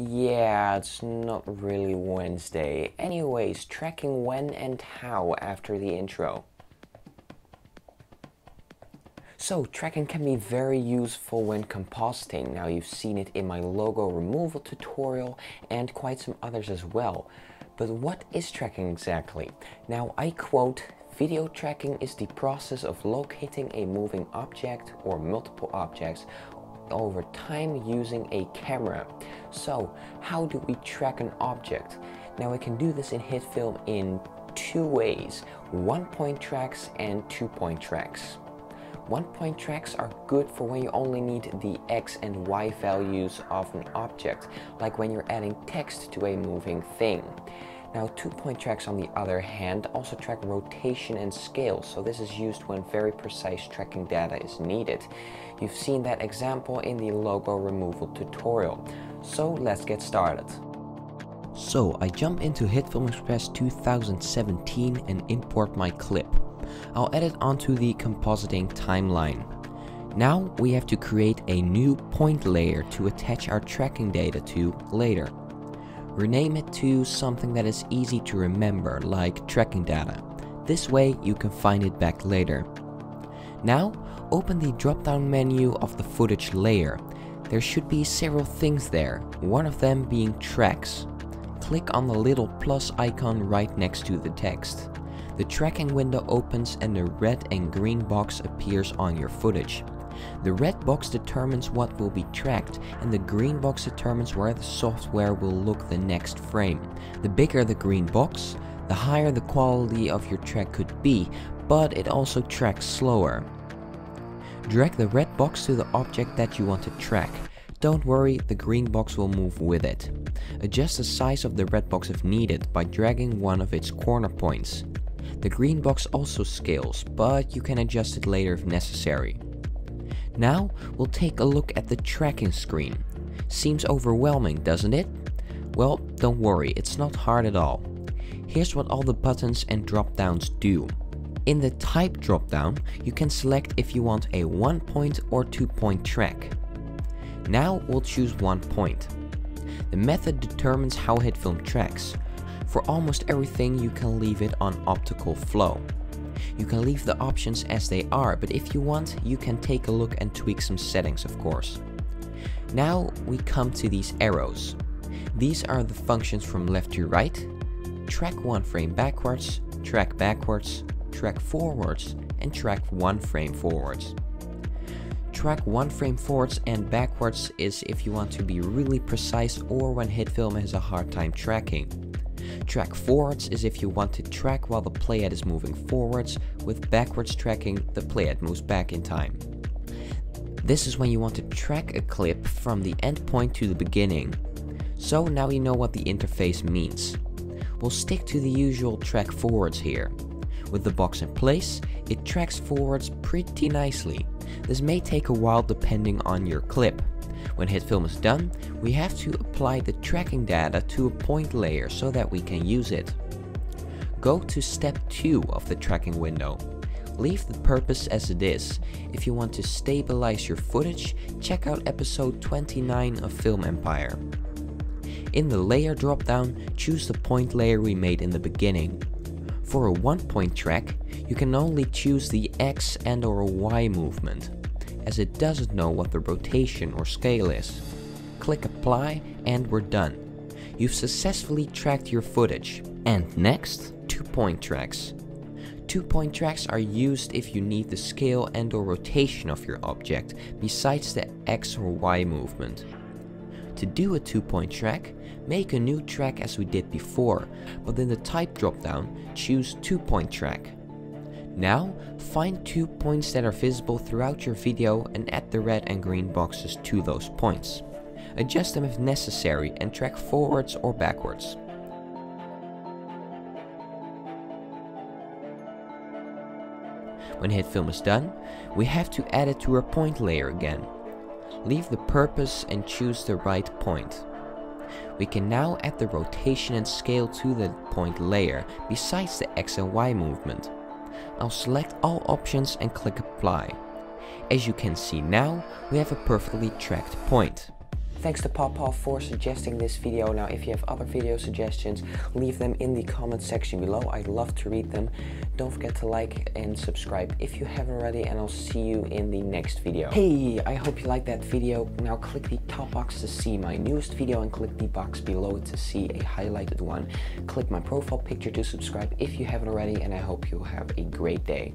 Yeah, it's not really Wednesday. Anyways, tracking when and how after the intro. So, tracking can be very useful when compositing. Now, you've seen it in my logo removal tutorial and quite some others as well. But what is tracking exactly? Now, I quote, Video tracking is the process of locating a moving object or multiple objects over time using a camera. So, how do we track an object? Now, we can do this in HitFilm in two ways, one-point tracks and two-point tracks. One-point tracks are good for when you only need the x and y values of an object, like when you're adding text to a moving thing. Now, two-point tracks on the other hand also track rotation and scale, so this is used when very precise tracking data is needed. You've seen that example in the logo removal tutorial. So let's get started. So I jump into HitFilm Express 2017 and import my clip. I'll add it onto the compositing timeline. Now we have to create a new point layer to attach our tracking data to later. Rename it to something that is easy to remember, like tracking data. This way you can find it back later. Now, open the drop-down menu of the footage layer. There should be several things there, one of them being tracks. Click on the little plus icon right next to the text. The tracking window opens and the red and green box appears on your footage. The red box determines what will be tracked and the green box determines where the software will look the next frame. The bigger the green box, the higher the quality of your track could be, but it also tracks slower. Drag the red box to the object that you want to track. Don't worry, the green box will move with it. Adjust the size of the red box if needed by dragging one of its corner points. The green box also scales, but you can adjust it later if necessary. Now, we'll take a look at the tracking screen. Seems overwhelming, doesn't it? Well, don't worry, it's not hard at all. Here's what all the buttons and drop-downs do. In the type dropdown, you can select if you want a 1 point or 2 point track. Now we'll choose 1 point. The method determines how HitFilm tracks. For almost everything you can leave it on optical flow. You can leave the options as they are, but if you want, you can take a look and tweak some settings of course. Now we come to these arrows. These are the functions from left to right. Track one frame backwards, track backwards, track forwards, and track one frame forwards. Track one frame forwards and backwards is if you want to be really precise or when HitFilm has a hard time tracking. Track forwards is if you want to track while the playhead is moving forwards, with backwards tracking, the playhead moves back in time. This is when you want to track a clip from the end point to the beginning. So now you know what the interface means. We'll stick to the usual track forwards here. With the box in place, it tracks forwards pretty nicely. This may take a while depending on your clip. When HitFilm is done, we have to apply the tracking data to a point layer so that we can use it. Go to step 2 of the tracking window. Leave the purpose as it is. If you want to stabilize your footage, check out episode 29 of Film Empire. In the layer dropdown, choose the point layer we made in the beginning. For a one point track, you can only choose the X and or Y movement as it doesn't know what the rotation or scale is. Click apply and we're done. You've successfully tracked your footage. And next, two point tracks. Two point tracks are used if you need the scale and or rotation of your object besides the X or Y movement. To do a two point track, make a new track as we did before, but in the type dropdown, choose two point track. Now, find two points that are visible throughout your video and add the red and green boxes to those points. Adjust them if necessary and track forwards or backwards. When HitFilm is done, we have to add it to our point layer again. Leave the purpose and choose the right point. We can now add the rotation and scale to the point layer besides the X and Y movement. I'll select all options and click apply. As you can see now, we have a perfectly tracked point. Thanks to Papa for suggesting this video. Now, if you have other video suggestions, leave them in the comment section below. I'd love to read them. Don't forget to like and subscribe if you haven't already, and I'll see you in the next video. Hey, I hope you liked that video. Now click the top box to see my newest video and click the box below to see a highlighted one. Click my profile picture to subscribe if you haven't already, and I hope you have a great day.